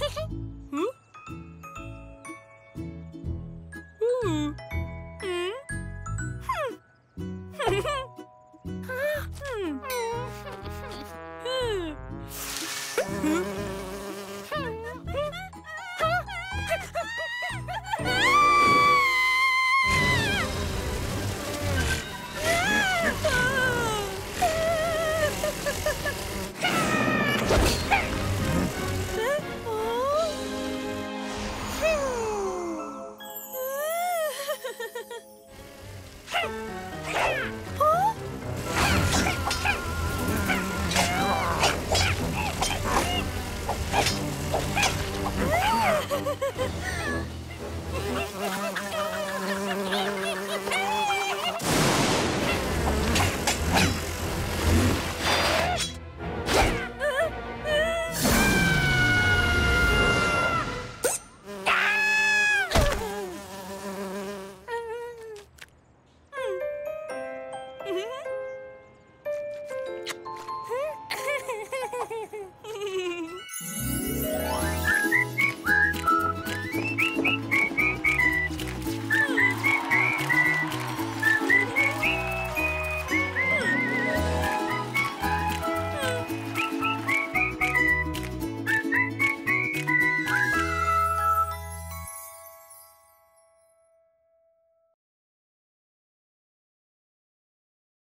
you ピカッ!